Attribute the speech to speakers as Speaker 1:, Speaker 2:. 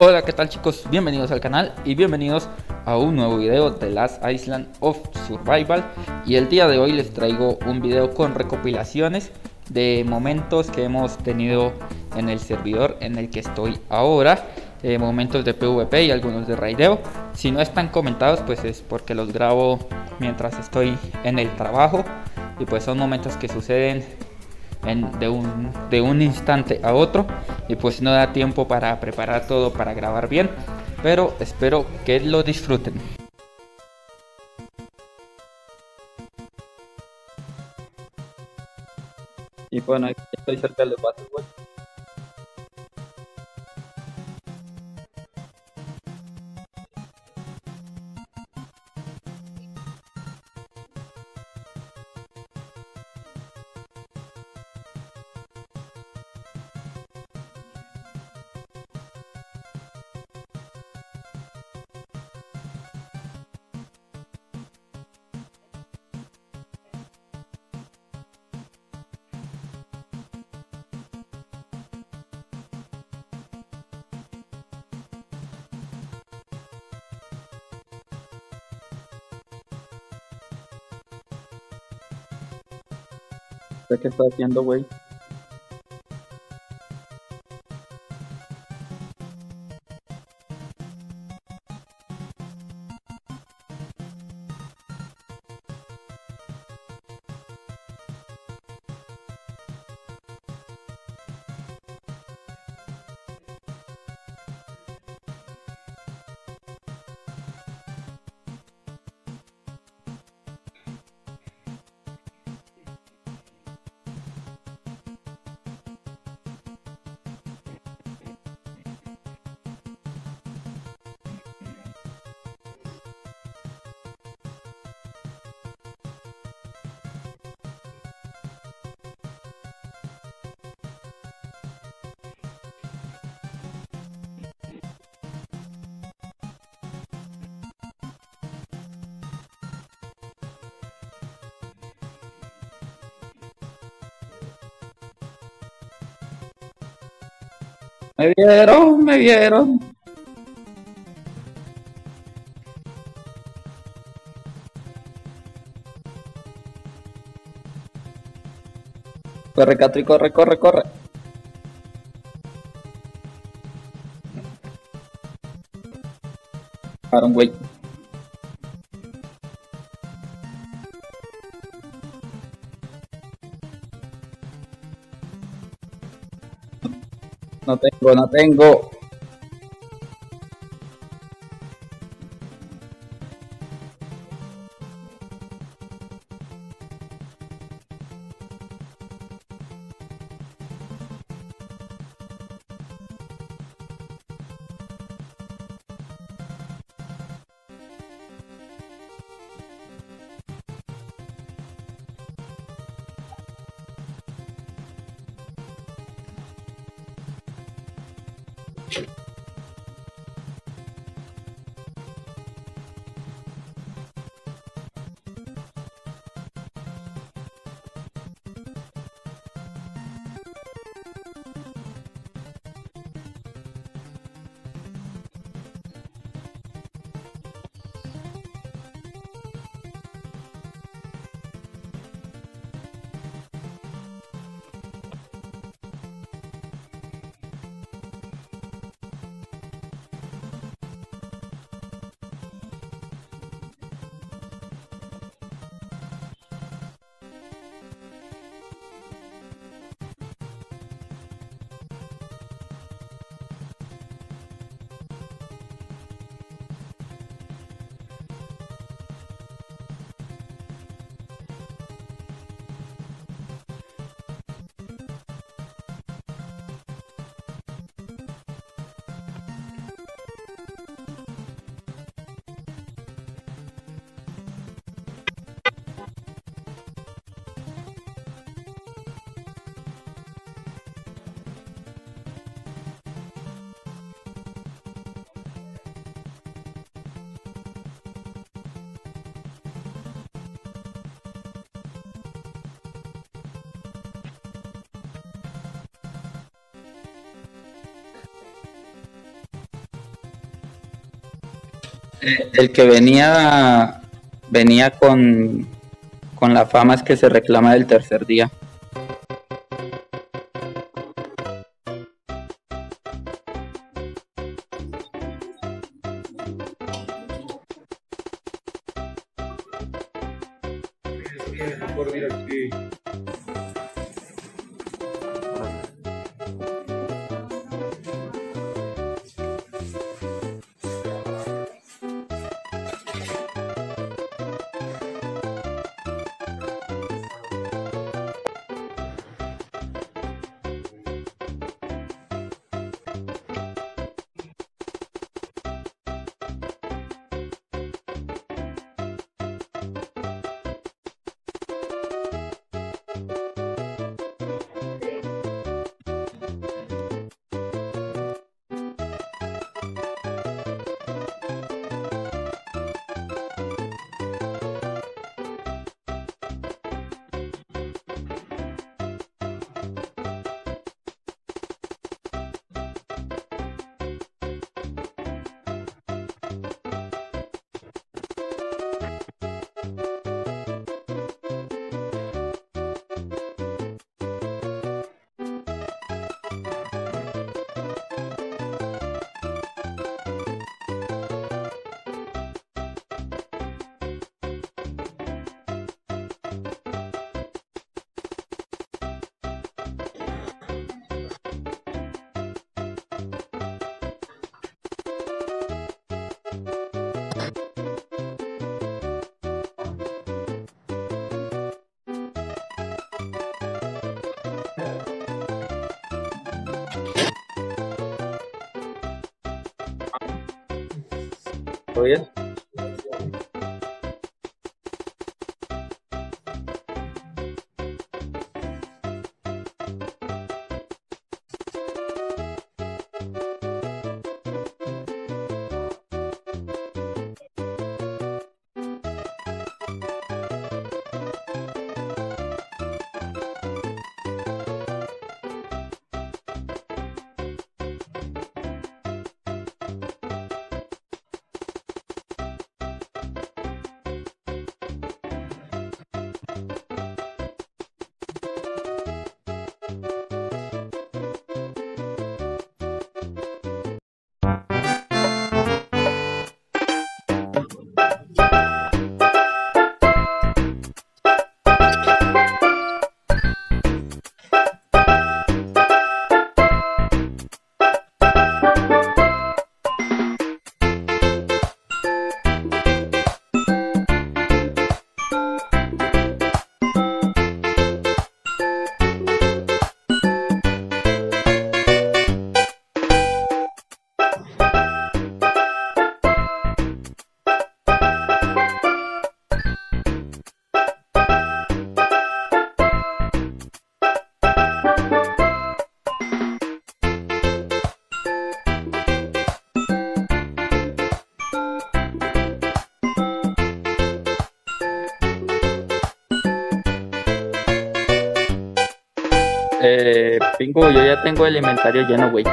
Speaker 1: Hola, ¿qué tal chicos? Bienvenidos al canal y bienvenidos a un nuevo video de Last Island of Survival. Y el día de hoy les traigo un video con recopilaciones de momentos que hemos tenido en el servidor en el que estoy ahora. Eh, momentos de PvP y algunos de raideo. Si no están comentados pues es porque los grabo mientras estoy en el trabajo. Y pues son momentos que suceden de, un, de un instante a otro. Y pues no da tiempo para preparar todo para grabar bien. Pero espero que lo disfruten. Y bueno estoy cerca de los vasos ¿Qué está haciendo, güey? Me vieron, me vieron. Corre, Catri, corre, corre, corre. Aaron, güey. No tengo, no tengo. El que venía venía con, con la fama es que se reclama del tercer día. Bien? Eh, yo ya tengo el inventario lleno, güey.